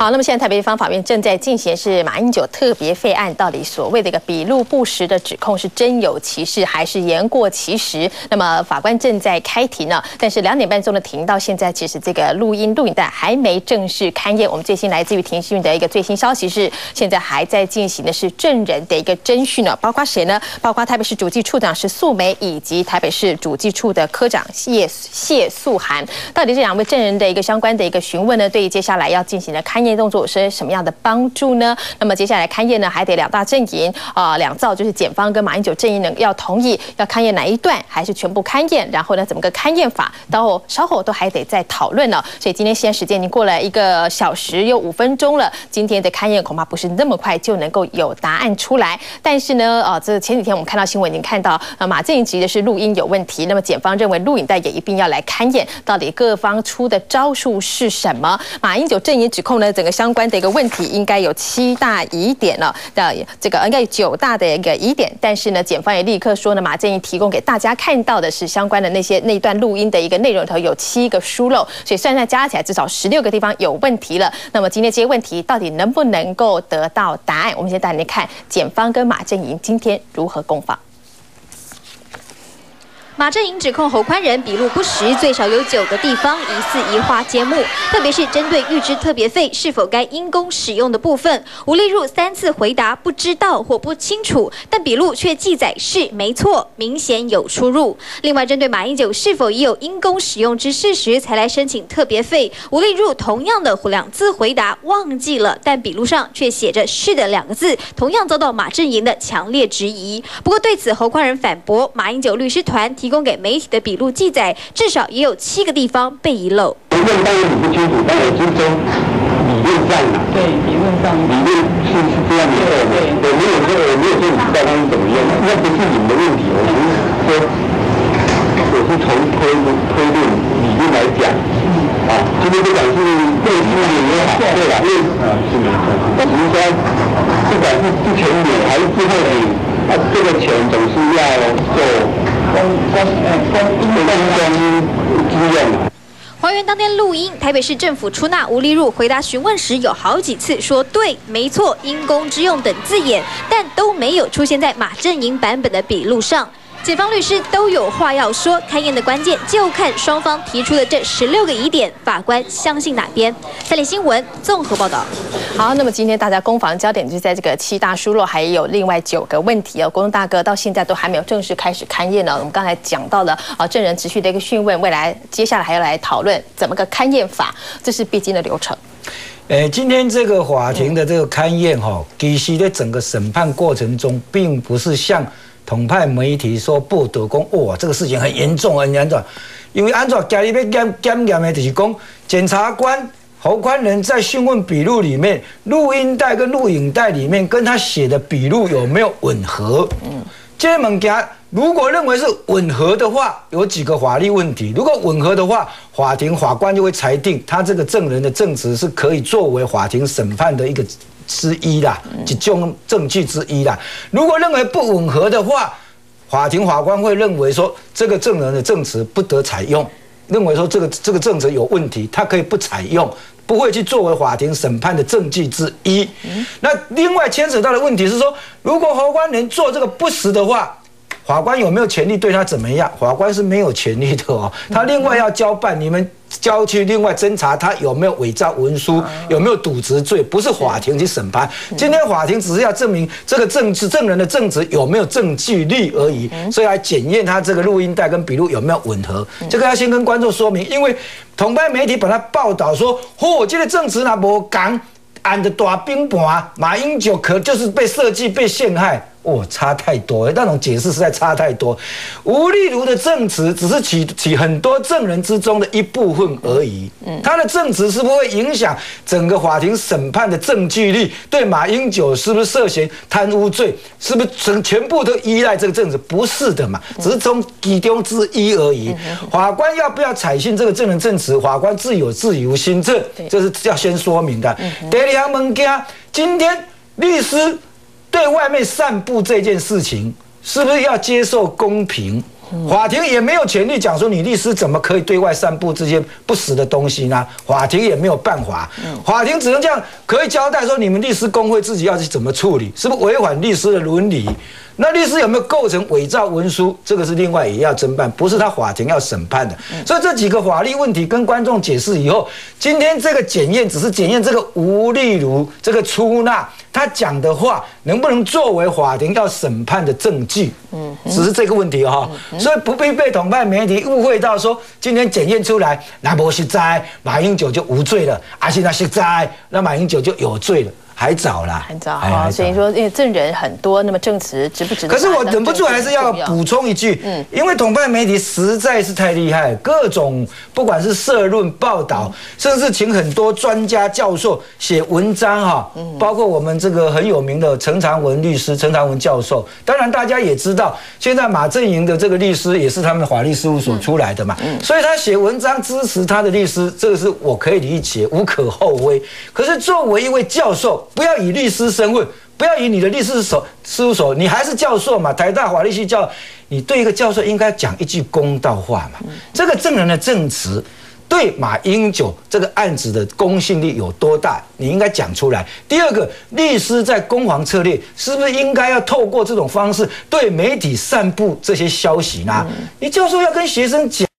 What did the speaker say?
好，那么现在台北地方法院正在进行是马英九特别废案，到底所谓的一个笔录不实的指控是真有其事还是言过其实？那么法官正在开庭呢，但是两点半钟的庭到现在其实这个录音录影带还没正式勘验。我们最新来自于庭讯的一个最新消息是，现在还在进行的是证人的一个侦讯呢，包括谁呢？包括台北市主计处长是素梅，以及台北市主计处的科长谢谢素涵。到底这两位证人的一个相关的一个询问呢，对于接下来要进行的勘验。动作是什么样的帮助呢？那么接下来勘验呢，还得两大阵营啊，两造就是检方跟马英九阵营呢要同意要勘验哪一段，还是全部勘验？然后呢，怎么个勘验法？到后稍后都还得再讨论呢。所以今天现在时间已经过了一个小时又五分钟了，今天的勘验恐怕不是那么快就能够有答案出来。但是呢，呃，这前几天我们看到新闻已经看到，呃，马阵营急的是录音有问题，那么检方认为录影带也一并要来勘验，到底各方出的招数是什么？马英九阵营指控呢？整个相关的一个问题应该有七大疑点了，的这个应该有九大的一个疑点，但是呢，检方也立刻说呢，马建议提供给大家看到的是相关的那些那段录音的一个内容头有七个疏漏，所以算算加起来至少十六个地方有问题了。那么今天这些问题到底能不能够得到答案？我们先带你看检方跟马正营今天如何攻防。马正营指控侯宽仁笔录不实，最少有九个地方疑似移花接木，特别是针对预支特别费是否该因公使用的部分，吴立入三次回答不知道或不清楚，但笔录却记载是没错，明显有出入。另外，针对马英九是否已有因公使用之事实才来申请特别费，吴立入同样的两次回答忘记了，但笔录上却写着是的两个字，同样遭到马正营的强烈质疑。不过对此，侯宽仁反驳，马英九律师团提。提供给媒体的笔录记载，至少也有七个地方被遗漏。理论当然理不清楚，但我之中理论上啊，对理论上理论是是这样的。对，我没有说我没有说你知道他是怎么样，那不是你们的问题。我只是说，我是从推推论理论来讲，啊，今天不管是内部也好，对吧？因为啊是没错，只是说不管是之前领还是之后领，那这个钱总是要做。还原当天录音，台北市政府出纳吴立入回答询问时，有好几次说对、没错、因公之用等字眼，但都没有出现在马正营版本的笔录上。检方律师都有话要说，勘验的关键就看双方提出的这十六个疑点，法官相信哪边？三立新闻综合报道。好，那么今天大家攻防焦点就在这个七大疏漏，还有另外九个问题哦。国中大哥到现在都还没有正式开始勘验呢。我们刚才讲到了啊，证人持续的一个讯问，未来接下来还要来讨论怎么个勘验法，这是必经的流程。诶，今天这个法庭的这个勘验哈，其实在整个审判过程中，并不是像。统派媒体说不得公，哇，这个事情很严重，很严重。因为按照家里边检检验的就是讲，检察官侯宽仁在讯问笔录里面，录音带跟录影带里面跟他写的笔录有没有吻合？嗯，这物件如果认为是吻合的话，有几个法律问题。如果吻合的话，法庭法官就会裁定他这个证人的证词是可以作为法庭审判的一个。之一啦，一种证据之一啦。如果认为不吻合的话，法庭法官会认为说这个证人的证词不得采用，认为说这个这个证词有问题，他可以不采用，不会去作为法庭审判的证据之一。那另外牵扯到的问题是说，如果侯官能做这个不实的话。法官有没有权利对他怎么样？法官是没有权利的哦。他另外要交办，你们交去另外侦查他有没有伪造文书，有没有渎职罪，不是法庭去审判。今天法庭只是要证明这个证据证人的证词有没有证据力而已，所以来检验他这个录音带跟笔录有没有吻合。这个要先跟观众说明，因为同派媒体把他报道说，嚯，这个证词那无讲，按的大冰盘，马英九可就是被设计被陷害。哦，差太多，那种解释实在差太多。吴立如的证词只是起起很多证人之中的一部分而已。嗯，他的证词是不会影响整个法庭审判的证据力。对马英九是不是涉嫌贪污罪，是不是全全部都依赖这个证词？不是的嘛，只是从其中之一而已。法官要不要采信这个证人证词？法官自有自由心证，这是要先说明的。第二项物件，今天律师。对外面散布这件事情，是不是要接受公平？法庭也没有权利讲说你律师怎么可以对外散布这些不实的东西呢？法庭也没有办法，法庭只能这样可以交代说你们律师工会自己要去怎么处理，是不是违反律师的伦理？那律师有没有构成伪造文书？这个是另外也要侦办，不是他法庭要审判的。所以这几个法律问题跟观众解释以后，今天这个检验只是检验这个吴丽如这个出纳他讲的话能不能作为法庭要审判的证据。嗯，只是这个问题哈，所以不必被统派媒体误会到说今天检验出来那不是在马英九就无罪了，而且那是在那马英九就有罪了。还早啦，很早啊，所以说因为证人很多，那么证词值不值得？可是我忍不住还是要补充一句，嗯，因为统派媒体实在是太厉害，各种不管是社论报道，甚至请很多专家教授写文章哈，包括我们这个很有名的陈长文律师、陈长文教授。当然大家也知道，现在马正营的这个律师也是他们法律事务所出来的嘛，所以他写文章支持他的律师，这个是我可以理解，无可厚非。可是作为一位教授，不要以律师身份，不要以你的律师所事务所，你还是教授嘛？台大法律系教，你对一个教授应该讲一句公道话嘛？这个证人的证词对马英九这个案子的公信力有多大？你应该讲出来。第二个，律师在攻防策略是不是应该要透过这种方式对媒体散布这些消息呢？你教授要跟学生讲。